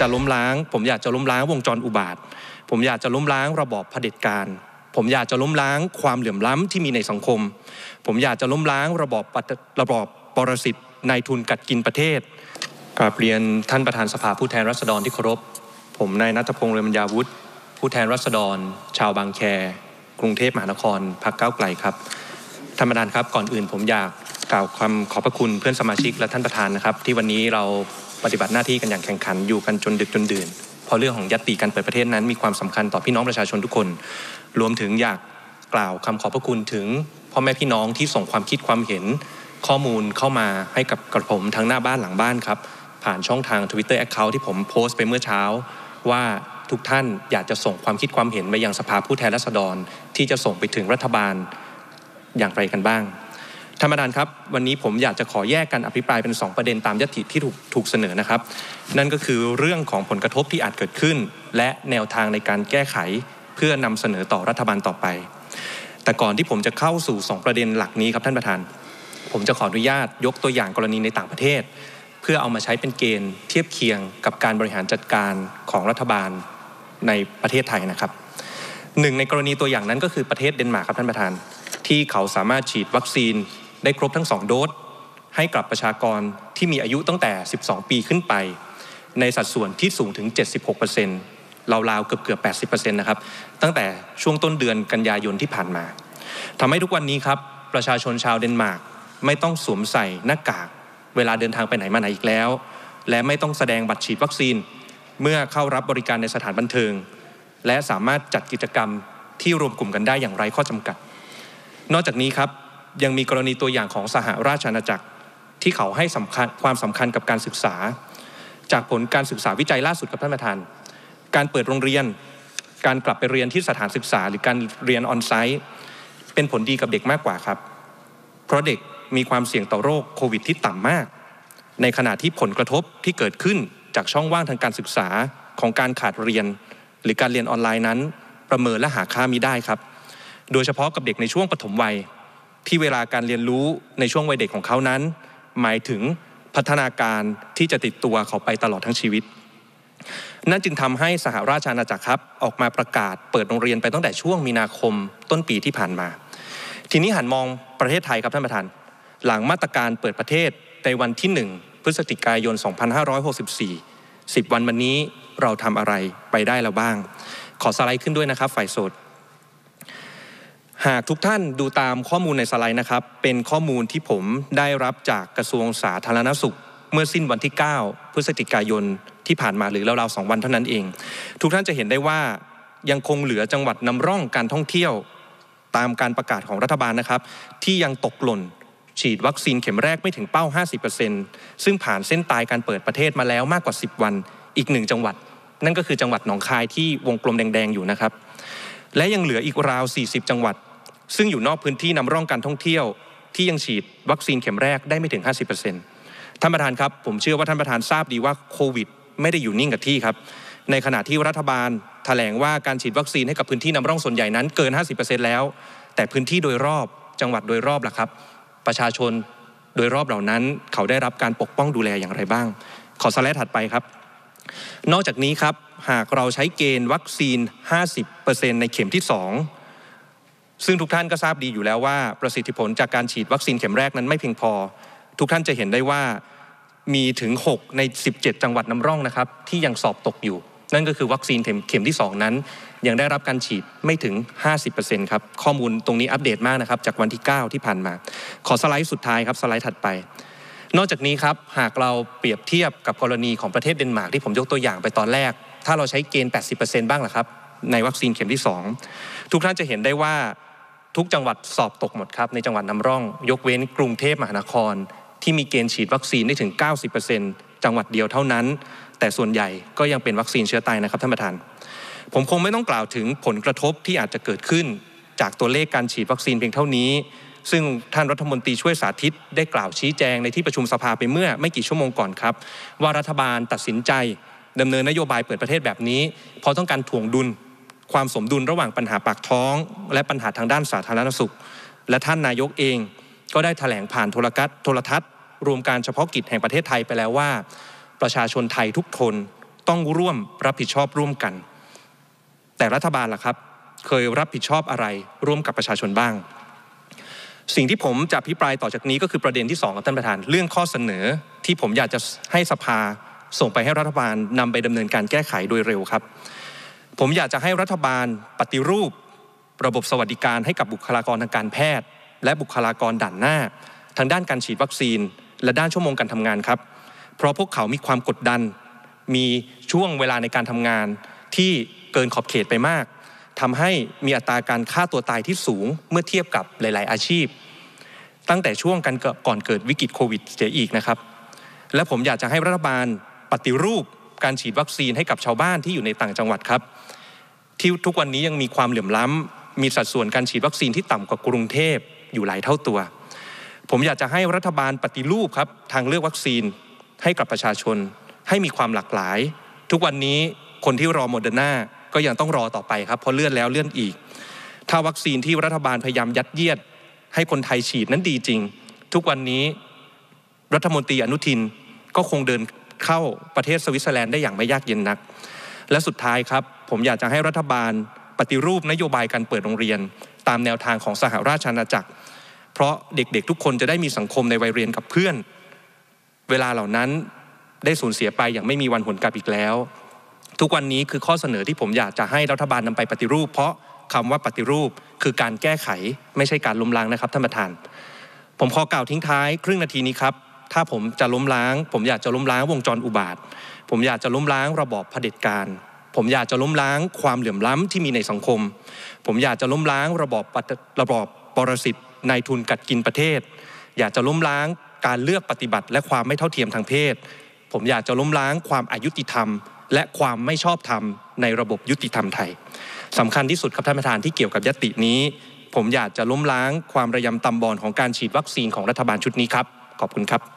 จะล้มล้าง ผมอยากจะล้มล้างวงจรอุบาท ผมอยากจะล้มล้างระบอบเผด็จการ ผมอยากจะล้มล้างความเหลื่อมล้ำที่มีในสังคม ผมอยากจะล้มล้างระบอบระบอบปรสิตนายทุนกัดกินประเทศกราบเรียนท่านประธานสภาผู้แทนรัษฎรที่เคารพ ผมนายนัทพงษ์เรืองบรรยาวุฒิผู้แทนรัษฎร ชาวบางแค กรุงเทพมหานครพรรคก้าไกลครับท่านประธานครับก่อนอื่นผมอยากกล่าวความขอบพระคุณเพื่อนสมาชิกและท่านประธานนะครับ ที่วันนี้เรา ปฏิบัติหน้าที่กันอย่างแข่งขันอยู่กันจนดึกจนดื่นพราะเรื่องของยัตติการเปิดประเทศนั้นมีความสำคัญต่อพี่น้องประชาชนทุกคน รวมถึงอยากกล่าวคำขอบพระคุณถึงพ่อแม่พี่น้องที่ส่งความคิดความเห็นข้อมูลเข้ามาให้กับกระผมทั้งหน้าบ้านหลังบ้านครับ ผ่านช่องทาง Twitter Account ที่ผมโพสต์ไปเมื่อเช้า ว่าทุกท่านอยากจะส่งความคิดความเห็นไปยังสภาผู้แทนราษฎร ที่จะส่งไปถึงรัฐบาลอย่างไรกันบ้าง ท่านประธานครับ วันนี้ผมอยากจะขอแยกกันอภิปรายเป็น 2 ประเด็นตามยติที่ถูกถูกเสนอนะครับ นั่นก็คือเรื่องของผลกระทบที่อาจเกิดขึ้น และแนวทางในการแก้ไข เพื่อนำเสนอต่อรัฐบาลต่อไป แต่ก่อนที่ผมจะเข้าสู่ 2 ประเด็นหลักนี้ครับท่านประธาน ผมจะขออนุญาตยกตัวอย่างกรณีในต่างประเทศ เพื่อเอามาใช้เป็นเกณฑ์ เทียบเคียงกับการบริหารจัดการของรัฐบาลในประเทศไทยนะครับหนึ่งในกรณีตัวอย่างนั้นก็คือประเทศเดนมาร์กครับท่านประธาน ที่เขาสามารถฉีดวัคซีน ได้ครบทั้ง 2 โดสให้กับประชากรที่มีอายุตั้งแต่ 12 ปีขึ้นไป ในสัดส่วนที่สูงถึง 76%ราวๆเกือบเกือบ80%นะครับตั้งแต่ช่วงต้นเดือนกันยายนที่ผ่านมาทำให้ทุกวันนี้ครับประชาชนชาวเดนมาร์กไม่ต้องสวมใส่หน้ากากเวลาเดินทางไปไหนมาไหนอีกแล้ว และไม่ต้องแสดงบัตรฉีดวัคซีน เมื่อเข้ารับบริการในสถานบันเทิง และสามารถจัดกิจกรรมที่รวมกลุ่มกันได้อย่างไร้ข้อจำกัด นอกจากนี้ครับ ยังมีกรณีตัวอย่างของสหราชอาณาจักรที่เขาให้สำคัญความสำคัญกับการศึกษา จากผลการศึกษาวิจัยล่าสุดกับท่านประธาน การเปิดโรงเรียน การกลับไปเรียนที่สถานศึกษา หรือการเรียนออนไซต์เป็นผลดีกับเด็กมากกว่าครับ เพราะเด็กมีความเสี่ยงต่อโรคโควิดที่ต่ำมาก ในขณะที่ผลกระทบที่เกิดขึ้นจากช่องว่างทางการศึกษาของการขาดเรียน หรือการเรียนออนไลน์นั้น ประเมินและหาค่ามิได้ครับ โดยเฉพาะกับเด็กในช่วงปฐมวัย ที่เวลาการเรียนรู้ในช่วงวัยเด็กของเขานั้น หมายถึงพัฒนาการที่จะติดตัวเขาไปตลอดทั้งชีวิต นั่นจึงทำให้สหราชอาณาจักรครับ ออกมาประกาศเปิดโรงเรียนไปตั้งแต่ช่วงมีนาคมต้นปีที่ผ่านมา ทีนี้หันมองประเทศไทยครับท่านประธาน หลังมาตรการเปิดประเทศในวันที่ 1 พฤศจิกายน 2564 10 วันวันนี้เราทำอะไรไปได้แล้วบ้าง ขอสไลด์ขึ้นด้วยนะครับ ฝ่ายโสด หากทุกท่านดูตามข้อมูลในสไลด์นะครับ เป็นข้อมูลที่ผมได้รับจากกระทรวงสาธารณสุข เมื่อสิ้นวันที่ 9 พฤศจิกายนที่ผ่านมาหรือราวๆสองวันเท่านั้นเอง ทุกท่านจะเห็นได้ว่ายังคงเหลือจังหวัดนำร่องการท่องเที่ยวตามการประกาศของรัฐบาลนะครับ ที่ยังตกหล่นฉีดวัคซีนเข็มแรกไม่ถึงเป้า 50%ซึ่งผ่านเส้นตายการเปิดประเทศมาแล้วมากกว่า 10 วันอีกหนึ่งจังหวัด นั่นก็คือจังหวัดหนองคายที่วงกลมแดง ๆ อยู่นะครับ และยังเหลืออีกราว 40 จังหวัด ซึ่งอยู่นอกพื้นที่นำร่องการท่องเที่ยว ที่ยังฉีดวัคซีนเข็มแรกได้ไม่ถึง 50%ท่านประธานครับ ผมเชื่อว่าท่านประธานทราบดีว่าโควิด ไม่ได้อยู่นิ่งกับที่ครับในขณะที่รัฐบาลแถลงว่าการฉีดวัคซีนให้กับพื้นที่นำร่องส่วนใหญ่นั้นเกิน 50%แล้ว แต่พื้นที่โดยรอบจังหวัดโดยรอบล่ะครับ ประชาชนโดยรอบเหล่านั้น เขาได้รับการปกป้องดูแลอย่างไรบ้าง ขอสไลด์ถัดไปครับ นอกจากนี้ครับ หากเราใช้เกณฑ์วัคซีน 50%ในเข็มที่2 ซึ่งทุกท่านก็ทราบดีอยู่แล้วว่าประสิทธิผลจากการฉีดวัคซีนเข็มแรกนั้นไม่เพียงพอ ทุกท่านจะเห็นได้ว่ามีถึง 6 ใน 17 จังหวัดนำร่องนะครับที่ยังสอบตกอยู่ นั่นก็คือวัคซีนเข็มที่ 2 นั้น ยังได้รับการฉีดไม่ถึง 50%ครับข้อมูลตรงนี้อัปเดตมากนะครับจากวันที่ 9 ที่ผ่านมา ขอสไลด์สุดท้ายครับสไลด์ถัดไป นอกจากนี้ครับหากเราเปรียบเทียบกับกรณีของประเทศเดนมาร์กที่ผมยกตัวอย่างไปตอนแรก ถ้าเราใช้เกณฑ์ 80%บ้างล่ะครับในวัคซีนเข็มที่ 2 ทุกท่านจะเห็นได้ว่า ทุกจังหวัดสอบตกหมดครับในจังหวัดนำร่อง ยกเว้นกรุงเทพมหานคร ที่มีเกณฑ์ฉีดวัคซีนได้ถึง 90%จังหวัดเดียวเท่านั้น แต่ส่วนใหญ่ก็ยังเป็นวัคซีนเชื้อตายนะครับท่านประธาน ผมคงไม่ต้องกล่าวถึงผลกระทบที่อาจจะเกิดขึ้น จากตัวเลขการฉีดวัคซีนเพียงเท่านี้ ซึ่งท่านรัฐมนตรีช่วยสาธิต ได้กล่าวชี้แจงในที่ประชุมสภาไปเมื่อไม่กี่ชั่วโมงก่อนครับ ว่ารัฐบาลตัดสินใจดำเนินนโยบายเปิดประเทศแบบนี้เพราะต้องการถ่วงดุล ความสมดุลระหว่างปัญหาปากท้อง และปัญหาทางด้านสาธารณสุข และท่านนายกเองก็ได้ถแถลงผ่านโทรทัศน์โทรทัศน์ รวมการเฉพาะกิจแห่งประเทศไทยไปแล้วว่า ประชาชนไทยทุกคนต้องร่วมรับผิดชอบร่วมกัน แต่รัฐบาลล่ะครับ เคยรับผิดชอบอะไรร่วมกับประชาชนบ้าง สิ่งที่ผมจะพิปรายต่อจากนี้ก็คือประเด็นที่2ครับท่านประธาน เรื่องข้อเสนอที่ผมอยากจะให้สภาส่งไปให้รัฐบาลนำไปดำเนินการแก้ไขโดยเร็วครับ ผมอยากจะให้รัฐบาลปฏิรูประบบสวัสดิการให้กับบุคลากรทางการแพทย์ และบุคลากรด่านหน้า ทางด้านการฉีดวัคซีน และด้านชั่วโมงการทำงานครับ เพราะพวกเขามีความกดดัน มีช่วงเวลาในการทำงานที่เกินขอบเขตไปมากทำให้มีอัตราการฆ่าตัวตายที่สูงเมื่อเทียบกับหลาย ๆ อาชีพ ตั้งแต่ช่วงกันก่อนเกิดวิกฤตโควิดเสียอีกนะครับ และผมอยากจะให้รัฐบาลปฏิรูป การฉีดวัคซีนให้กับชาวบ้านที่อยู่ในต่างจังหวัดครับ ที่ทุกวันนี้ยังมีความเหลื่อมล้ำมีสัดส่วนการฉีดวัคซีนที่ต่ำกว่ากรุงเทพอยู่หลายเท่าตัว ผมอยากจะให้รัฐบาลปฏิรูปครับทางเลือกวัคซีนให้กับประชาชน ให้มีความหลากหลาย ทุกวันนี้คนที่รอโมเดอร์นาก็ยังต้องรอต่อไปครับเพราะเลื่อนแล้วเลื่อนอีก ถ้าวัคซีนที่รัฐบาลพยายามยัดเยียด ให้คนไทยฉีดนั้นดีจริง ทุกวันนี้รัฐมนตรีอนุทินก็คงเดิน เข้าประเทศสวิตเซอร์แลนด์ได้อย่างไม่ยากเย็นนัก และสุดท้ายครับ ผมอยากจะให้รัฐบาลปฏิรูปนโยบายการเปิดโรงเรียน ตามแนวทางของสหราชอาณาจักร เพราะเด็กๆ ทุกคนจะได้มีสังคมในวัยเรียนกับเพื่อน เวลาเหล่านั้นได้สูญเสียไปอย่างไม่มีวันหวนกลับอีกแล้ว ทุกวันนี้คือข้อเสนอที่ผมอยากจะให้รัฐบาลนำไปปฏิรูป เพราะคำว่าปฏิรูปคือการแก้ไข ไม่ใช่การล้มล้างนะครับท่านประธาน ผมขอกล่าวทิ้งท้าย ครึ่งนาทีนี้ครับ ถ้าผมจะล้มล้าง ผมอยากจะล้มล้างวงจรอุบาท ผมอยากจะล้มล้างระบอบเผด็จการผมอยากจะล้มล้างความเหลื่อมล้ำที่มีในสังคม ผมอยากจะล้มล้างระบอบระบอบปรสิตนายทุนกัดกินประเทศ อยากจะล้มล้างการเลือกปฏิบัติ และความไม่เท่าเทียมทางเพศ ผมอยากจะล้มล้างความอายุติธรรม และความไม่ชอบธรรมในระบบยุติธรรมไทยสำคัญที่สุดครับท่านประธานที่เกี่ยวกับยตินี้ ผมอยากจะล้มล้างความระยำตำบอลของการฉีดวัคซีนของรัฐบาลชุดนี้ครับ ขอบคุณครับ